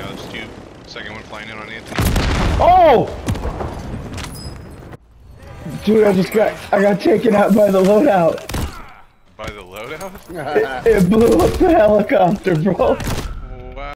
now. it's two. Second one flying in on Anthony. Oh! Dude, I just got I got taken out by the loadout. By the loadout? It blew up the helicopter, bro.